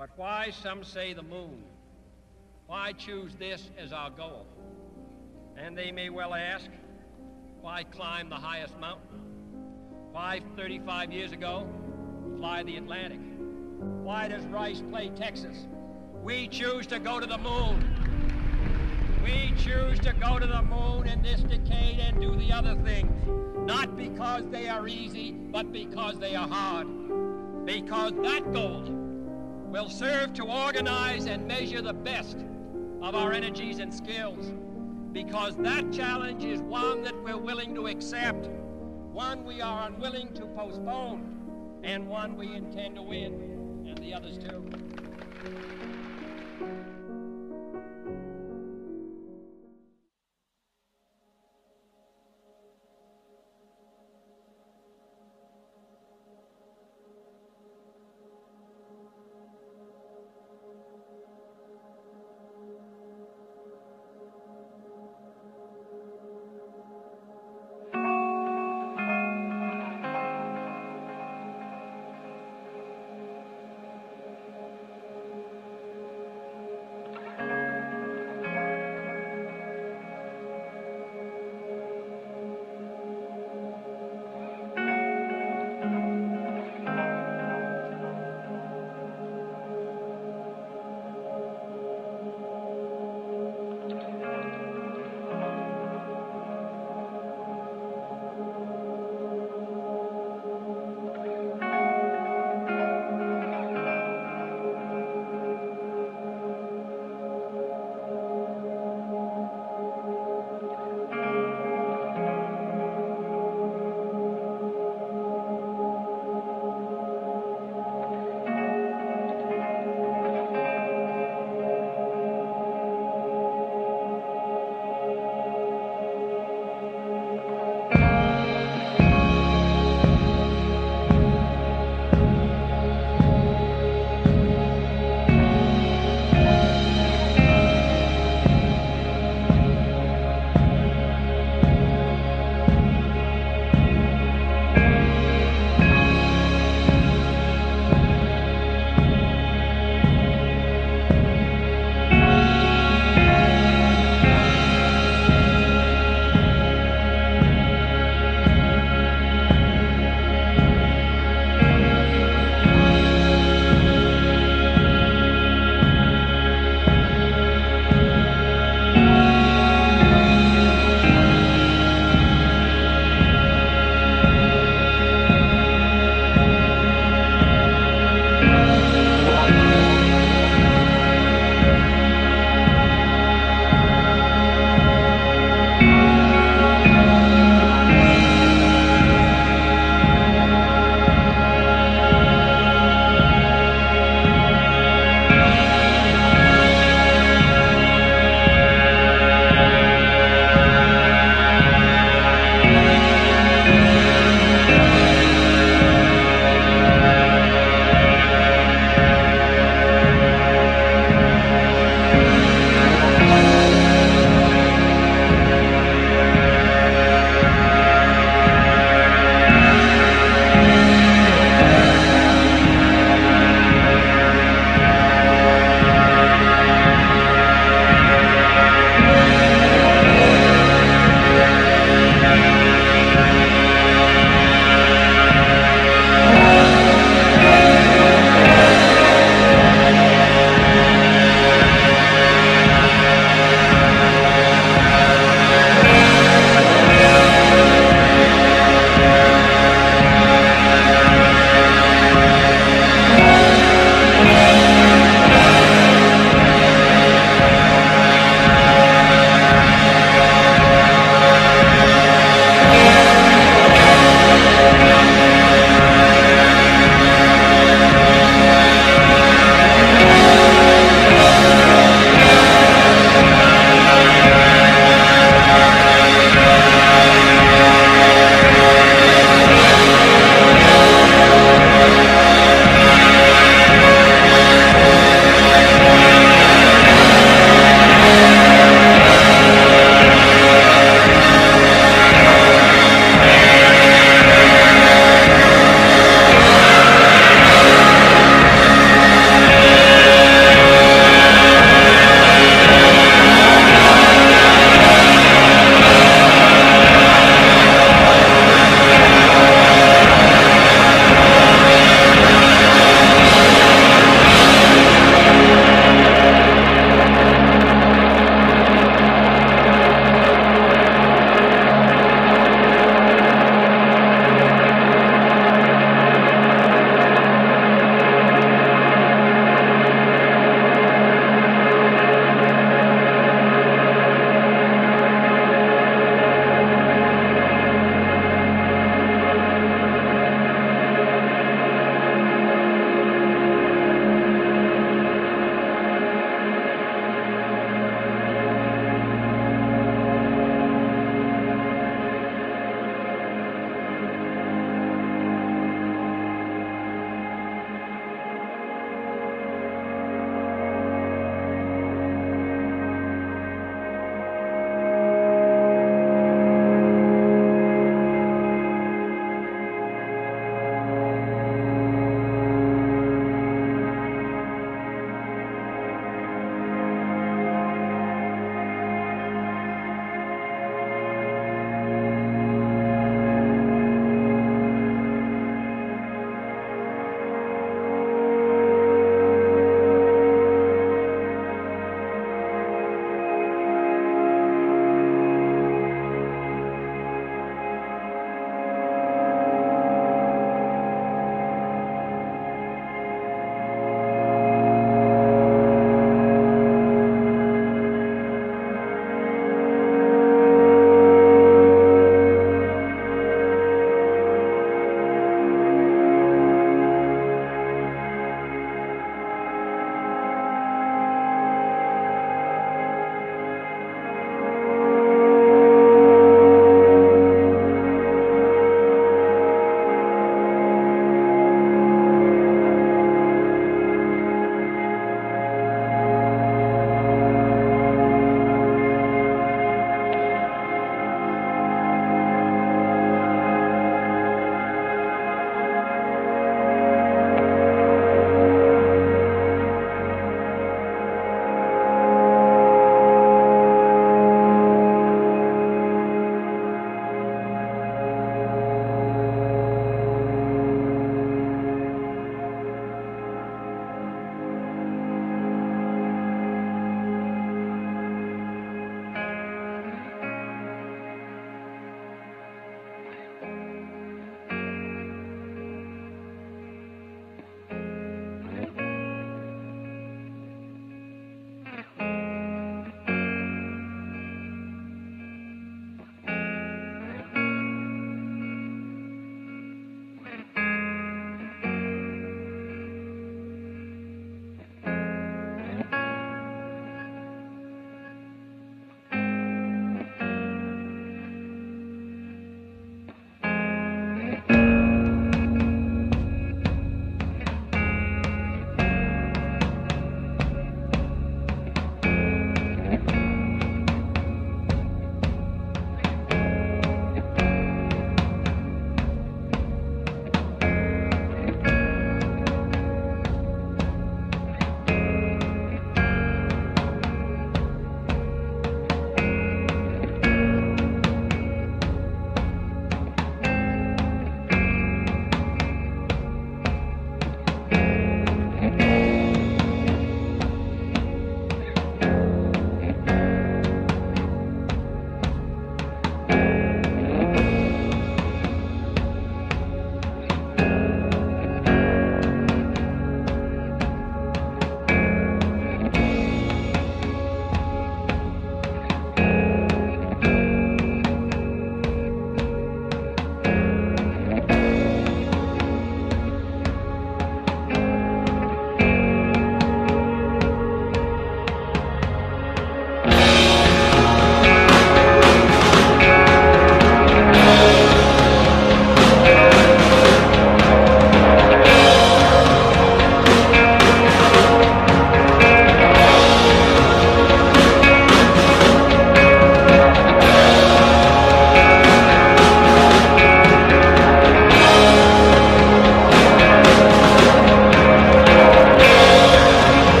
But why, some say, the moon? Why choose this as our goal? And they may well ask, why climb the highest mountain? Why, 35 years ago, fly the Atlantic? Why does Rice play Texas? We choose to go to the moon. We choose to go to the moon in this decade and do the other things, not because they are easy, but because they are hard. Because that goal will serve to organize and measure the best of our energies and skills. Because that challenge is one that we're willing to accept, one we are unwilling to postpone, and one we intend to win, and the others too.